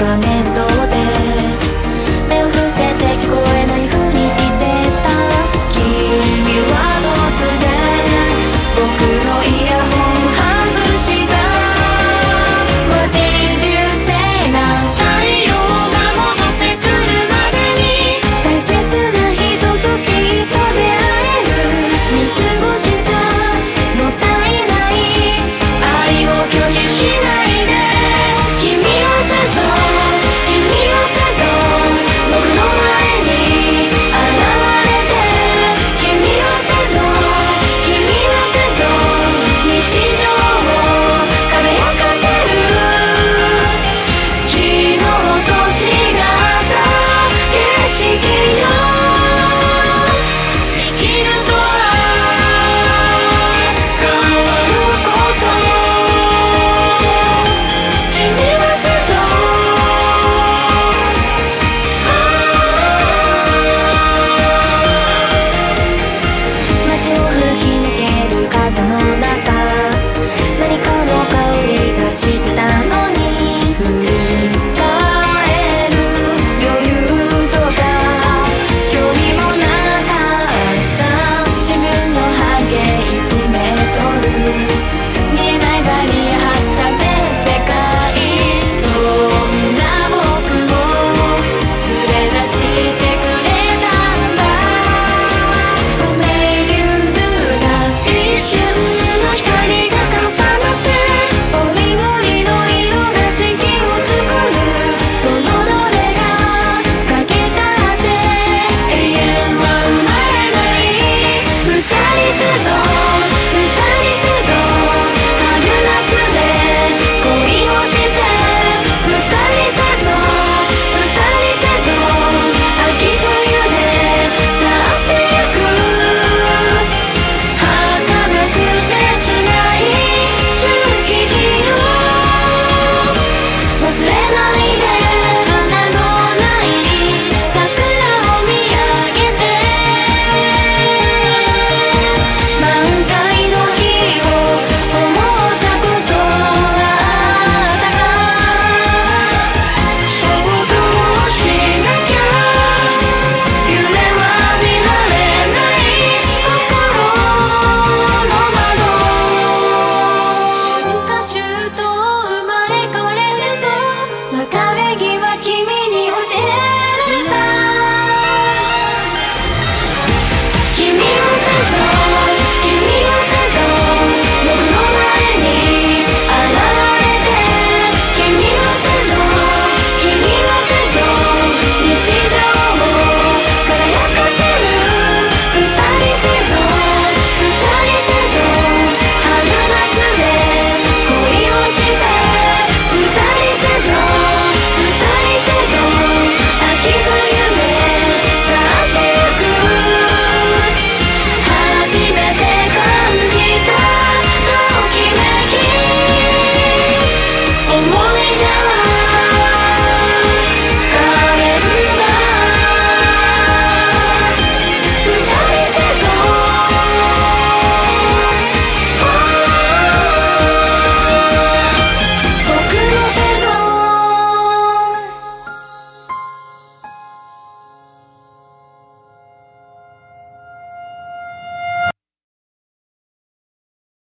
鏡